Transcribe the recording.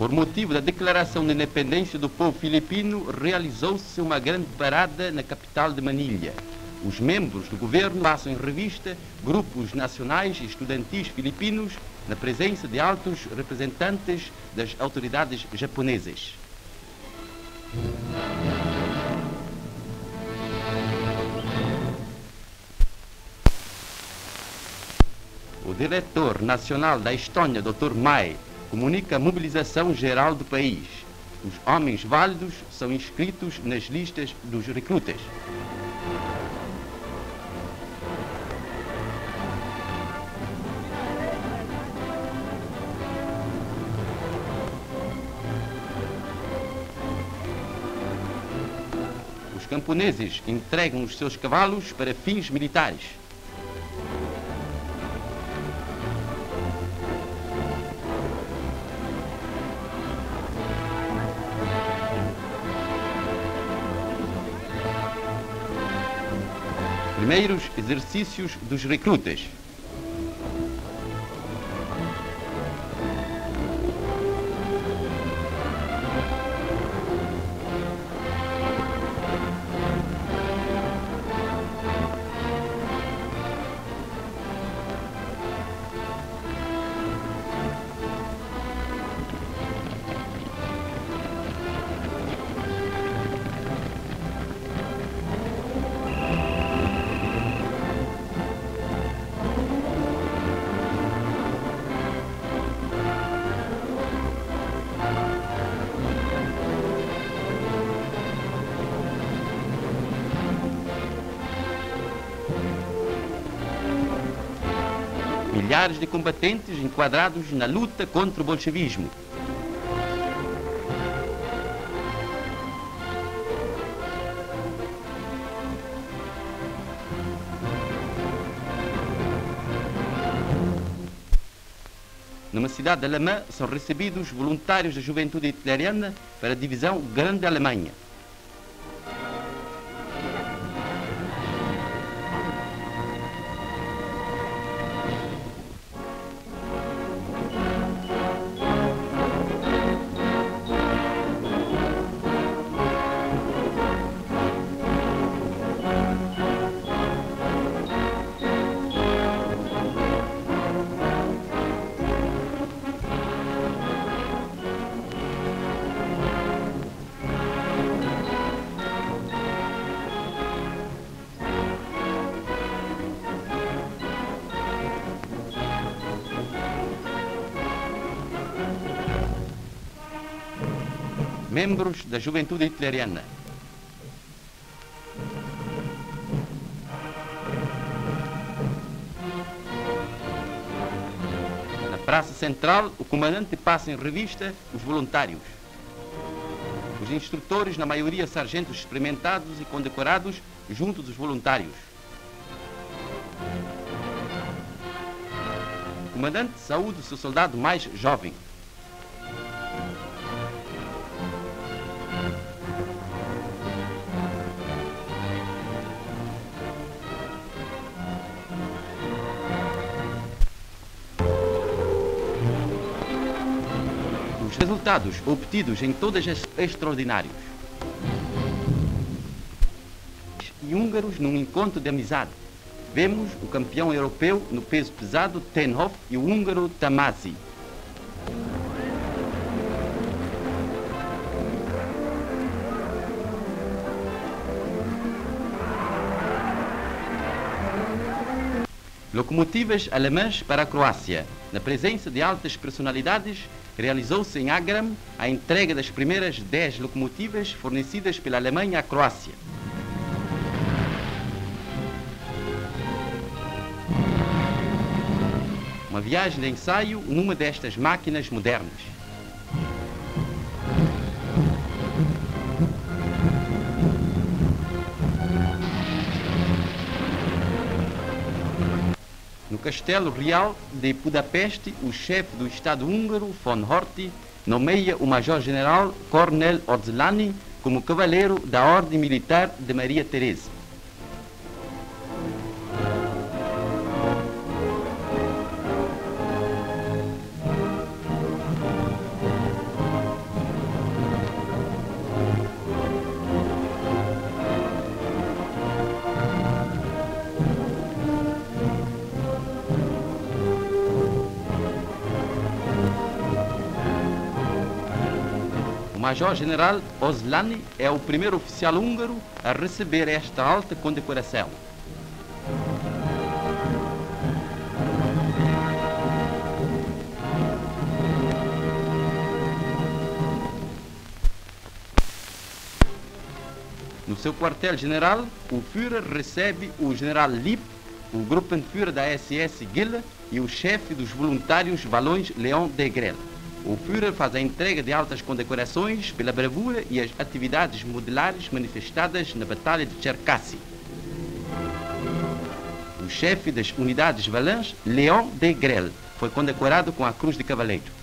Por motivo da declaração de independência do povo filipino, realizou-se uma grande parada na capital de Manilha. Os membros do governo passam em revista grupos nacionais e estudantis filipinos na presença de altos representantes das autoridades japonesas. O diretor nacional da Estônia, Dr. Mai, comunica a mobilização geral do país. Os homens válidos são inscritos nas listas dos recrutas. Os camponeses entregam os seus cavalos para fins militares. Primeiros exercícios dos recrutas. Milhares de combatentes enquadrados na luta contra o bolchevismo. Numa cidade alemã são recebidos voluntários da juventude hitleriana para a divisão Grande Alemanha. Membros da juventude hitleriana. Na Praça Central, o comandante passa em revista os voluntários. Os instrutores, na maioria sargentos experimentados e condecorados, junto dos voluntários. O comandante saúde o seu soldado mais jovem. Resultados obtidos em todas as extraordinários. E húngaros num encontro de amizade. Vemos o campeão europeu no peso pesado Tenhoff e o húngaro Tamasi. Locomotivas alemãs para a Croácia. Na presença de altas personalidades, realizou-se em Agram a entrega das primeiras 10 locomotivas fornecidas pela Alemanha à Croácia. Uma viagem de ensaio numa destas máquinas modernas. Castelo Real de Budapeste, o chefe do Estado húngaro, von Horthy, nomeia o Major-General Cornel Orzelani como cavaleiro da Ordem Militar de Maria Teresa. Major-General Oslani é o primeiro oficial húngaro a receber esta alta condecoração. No seu quartel-general, o Führer recebe o general Lipp, o Gruppenführer da SS Gille e o chefe dos voluntários Valões Leon de Grelle. O Führer faz a entrega de altas condecorações pela bravura e as atividades modelares manifestadas na Batalha de Cherkassy. O chefe das unidades valãs, Leon de Grelle, foi condecorado com a Cruz de Cavaleiro.